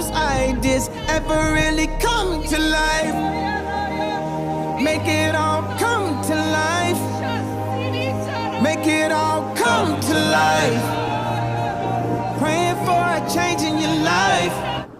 those ideas ever really come to life. Make it all come to life. Make it all come to life. Praying for a change in your life.